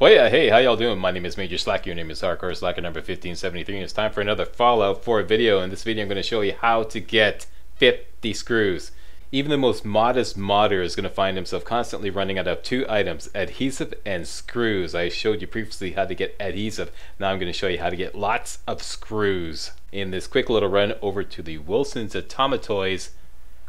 Well, yeah, hey, how y'all doing? My name is Major Slack, your name is Hardcore Slacker number 1573, and it's time for another Fallout 4 video. In this video, I'm going to show you how to get 50 screws. Even the most modest modder is going to find himself constantly running out of two items, adhesive and screws. I showed you previously how to get adhesive. Now I'm going to show you how to get lots of screws. In this quick little run over to the Wilson's Atomatoys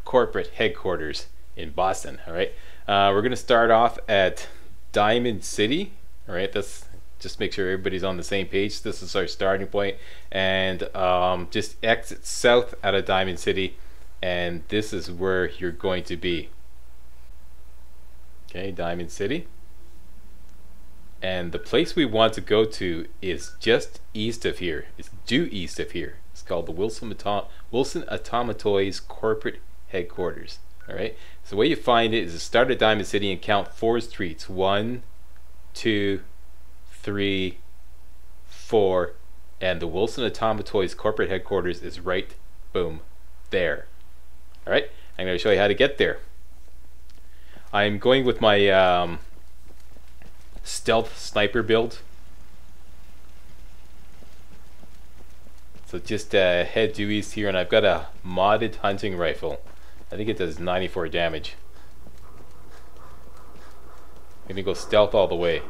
corporate headquarters in Boston, alright? Uh, we're going to start off at Diamond City all right, that's just make sure everybody's on the same page. This is our starting point, and um, just exit south out of Diamond City, and this is where you're going to be. Okay, Diamond City. And the place we want to go to is just east of here. It's due east of here. It's called the Wilson, Atom Wilson Atomatoys corporate headquarters. All right. So the way you find it is to start at Diamond City and count four streets. One, two, three, four, and the Wilson Atomatoys corporate headquarters is right, boom, there. All right, I'm going to show you how to get there. I'm going with my um, stealth sniper build. So just uh, head due east here, and I've got a modded hunting rifle. I think it does 94 damage. I'm gonna go stealth all the way.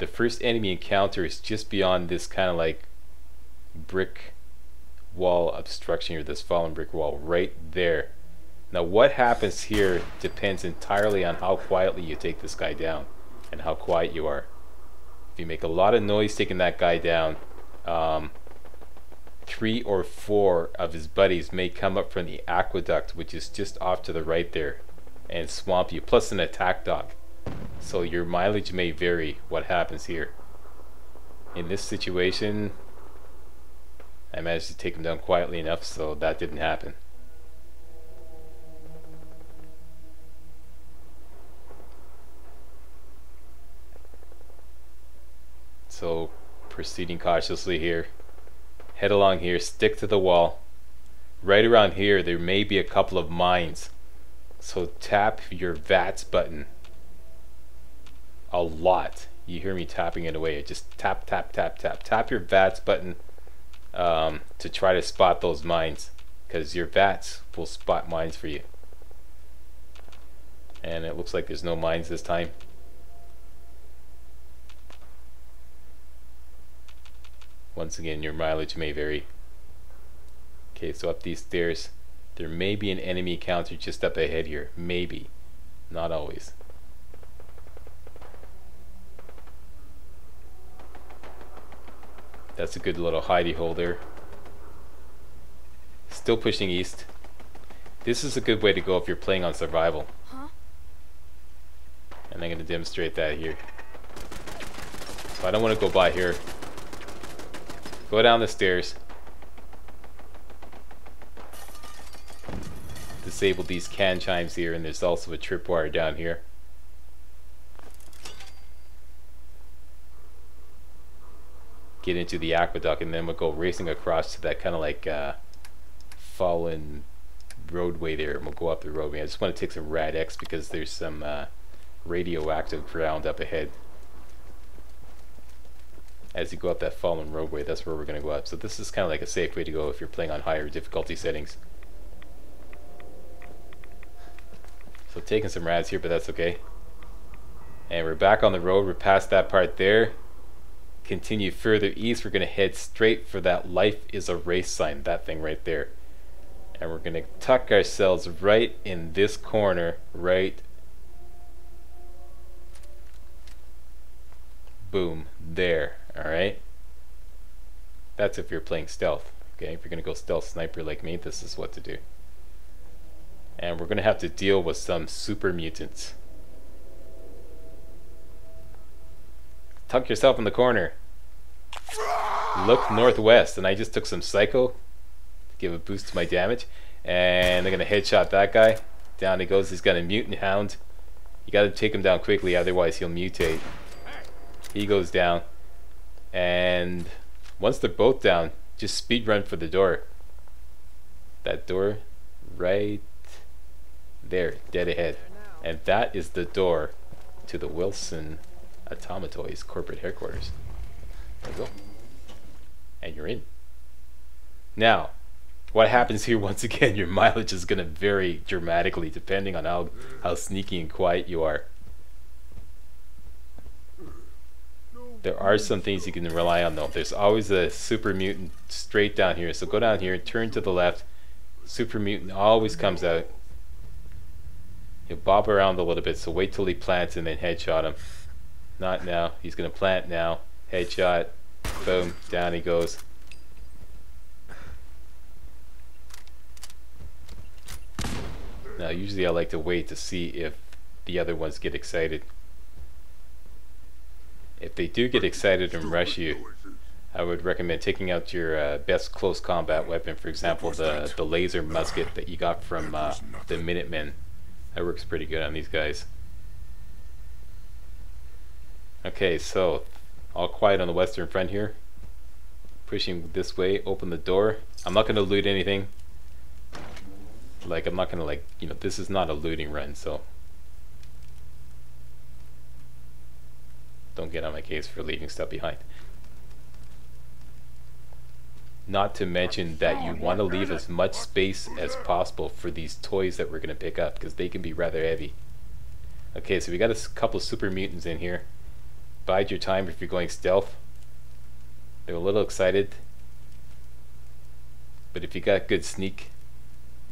The first enemy encounter is just beyond this kind of like brick wall obstruction here, this fallen brick wall right there. Now what happens here depends entirely on how quietly you take this guy down and how quiet you are. If you make a lot of noise taking that guy down, um, three or four of his buddies may come up from the aqueduct, which is just off to the right there, and swamp you, plus an attack dog. So your mileage may vary what happens here. In this situation, I managed to take him down quietly enough, so that didn't happen. So, proceeding cautiously here head along here, stick to the wall. Right around here, there may be a couple of mines. So tap your VATS button a lot. You hear me tapping it away. Just tap, tap, tap, tap. Tap your VATS button um, to try to spot those mines. Because your VATS will spot mines for you. And it looks like there's no mines this time. Once again, your mileage may vary. Okay, so up these stairs, there may be an enemy counter just up ahead here. Maybe. Not always. That's a good little hidey hole there. Still pushing east. This is a good way to go if you're playing on survival. Huh? And I'm going to demonstrate that here. So I don't want to go by here. Go down the stairs. Disable these can chimes here, and there's also a tripwire down here. Get into the aqueduct, and then we'll go racing across to that kind of like uh, fallen roadway there, and we'll go up the roadway. I just want to take some Rad-X because there's some uh, radioactive ground up ahead as you go up that fallen roadway, that's where we're going to go up. So this is kind of like a safe way to go if you're playing on higher difficulty settings. So taking some rads here, but that's okay. And we're back on the road. We're past that part there. Continue further east. We're going to head straight for that life is a race sign, that thing right there. And we're going to tuck ourselves right in this corner, right boom, there. Alright? That's if you're playing stealth. Okay, if you're going to go stealth sniper like me, this is what to do. And we're going to have to deal with some super mutants. Tuck yourself in the corner. Look northwest, and I just took some Psycho to give a boost to my damage. And they're going to headshot that guy. Down he goes. He's got a mutant hound. You got to take him down quickly, otherwise he'll mutate. He goes down. And once they're both down, just speed run for the door. That door right there, dead ahead. And that is the door to the Wilson Atomatoys corporate headquarters. There you go. And you're in. Now, what happens here once again, your mileage is going to vary dramatically depending on how, how sneaky and quiet you are. There are some things you can rely on though. There's always a super mutant straight down here. So go down here, turn to the left. Super mutant always comes out. He'll bob around a little bit, so wait till he plants and then headshot him. Not now. He's gonna plant now. Headshot. Boom. Down he goes. Now usually I like to wait to see if the other ones get excited. If they do get excited and rush you, I would recommend taking out your uh, best close combat weapon, for example, the, the laser musket that you got from uh, the Minutemen. That works pretty good on these guys. Okay, so all quiet on the western front here. Pushing this way, open the door. I'm not going to loot anything. Like, I'm not going to like, you know, this is not a looting run, so Don't get on my case for leaving stuff behind. Not to mention that you want to leave as much space as possible for these toys that we're going to pick up because they can be rather heavy. Okay, so we got a couple super mutants in here. Bide your time if you're going stealth. They're a little excited. But if you got a good sneak,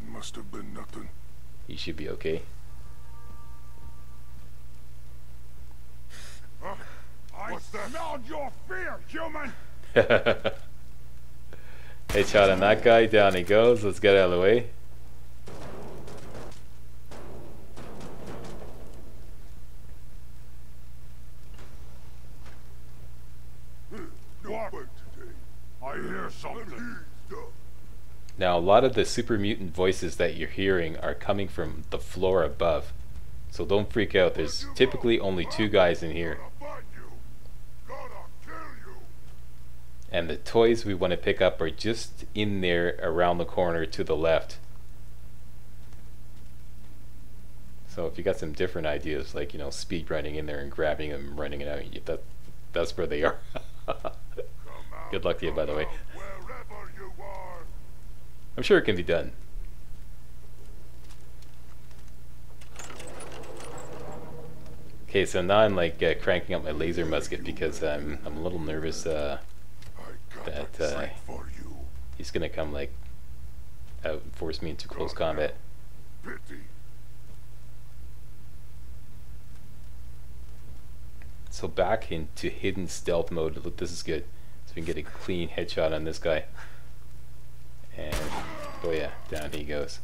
must have been nothing. You should be okay. What's that? Smelled your fear, human! Headshot on that guy, down he goes. Let's get out of the way. Now, a lot of the super mutant voices that you're hearing are coming from the floor above. So don't freak out. There's typically only two guys in here. And the toys we want to pick up are just in there around the corner to the left. So if you got some different ideas, like, you know, speed running in there and grabbing them and running it out, that, that's where they are. Good luck to you, by the way. I'm sure it can be done. Okay, so now I'm like uh, cranking up my laser musket because I'm I'm a little nervous uh, that uh, he's gonna come like out and force me into close combat. So back into hidden stealth mode. Look, this is good. So we can get a clean headshot on this guy. And oh yeah, down he goes.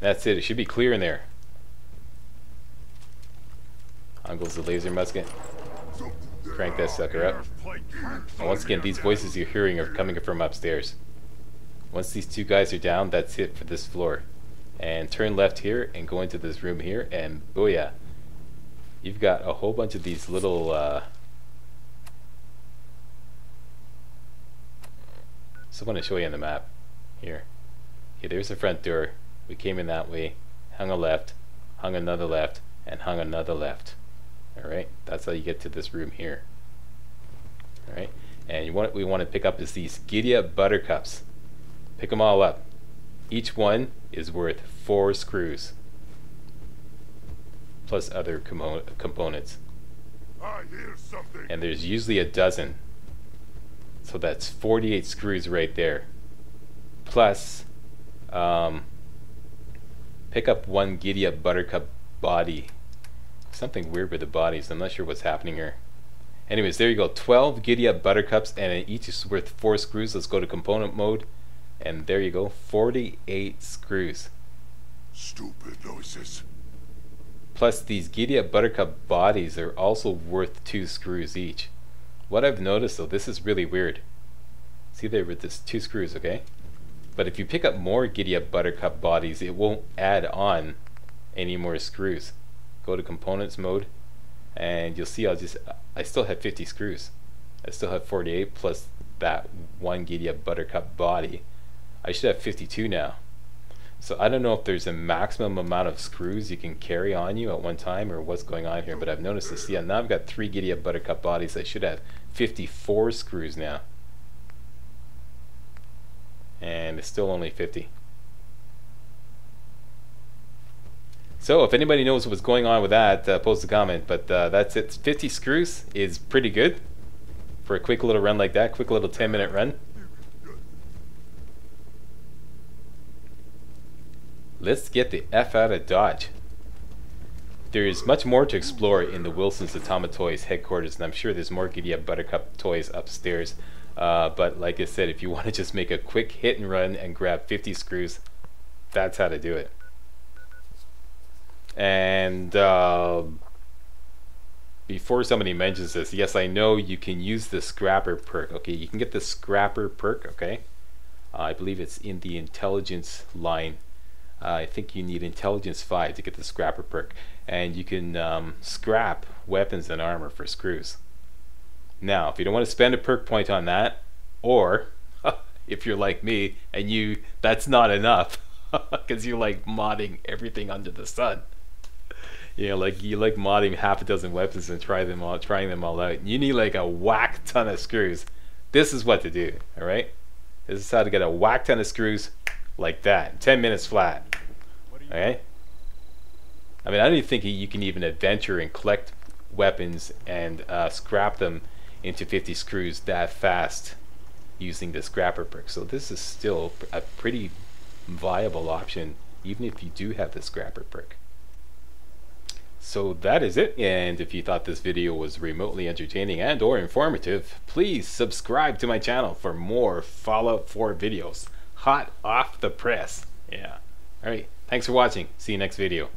That's it. It should be clear in there. On goes the laser musket crank that sucker up. And once again, these voices you're hearing are coming from upstairs. Once these two guys are down, that's it for this floor. And turn left here and go into this room here, and booyah. You've got a whole bunch of these little, uh... So I want to show you on the map. Here. Okay, there's the front door. We came in that way, hung a left, hung another left, and hung another left. Alright, that's how you get to this room here. Alright, and what we want to pick up is these Giddyup Buttercups. Pick them all up. Each one is worth four screws. Plus other com components. And there's usually a dozen. So that's 48 screws right there. Plus, um, pick up one Giddyup Buttercup body something weird with the bodies. I'm not sure what's happening here. Anyways, there you go. 12 Giddyup Buttercups, and each is worth 4 screws. Let's go to component mode. And there you go. 48 screws. Stupid noises. Plus, these Giddyup Buttercup bodies are also worth 2 screws each. What I've noticed, though, this is really weird. See there with this 2 screws, okay? But if you pick up more Giddyup Buttercup bodies, it won't add on any more screws go to components mode and you'll see I'll just I still have 50 screws I still have 48 plus that one Giddyup buttercup body I should have 52 now. So I don't know if there's a maximum amount of screws you can carry on you at one time or what's going on here, but I've noticed this. Yeah, now I've got three Giddyup Buttercup bodies. I should have 54 screws now. And it's still only 50. So if anybody knows what's going on with that, uh, post a comment. But uh, that's it. 50 screws is pretty good for a quick little run like that. Quick little 10 minute run. Let's get the F out of Dodge. There is much more to explore in the Wilson's Atomatoys headquarters, and I'm sure there's more Giddyup Buttercup toys upstairs. Uh, but like I said, if you want to just make a quick hit and run and grab 50 screws, that's how to do it. And uh, before somebody mentions this, yes, I know you can use the scrapper perk. Okay, you can get the scrapper perk. Okay, uh, I believe it's in the intelligence line uh, I think you need intelligence 5 to get the scrapper perk. And you can um, scrap weapons and armor for screws. Now if you don't want to spend a perk point on that or if you're like me and you that's not enough because you like modding everything under the sun. You know like you like modding half a dozen weapons and try them all trying them all out. You need like a whack ton of screws. This is what to do all right? This is how to get a whack ton of screws like that. 10 minutes flat okay? I mean I don't think you can even adventure and collect weapons and uh, scrap them into 50 screws that fast using the scrapper perk. So this is still a pretty viable option even if you do have the scrapper perk. So that is it. And if you thought this video was remotely entertaining and or informative please subscribe to my channel for more Fallout 4 videos. Hot off the press. Yeah. All right. Thanks for watching. See you next video.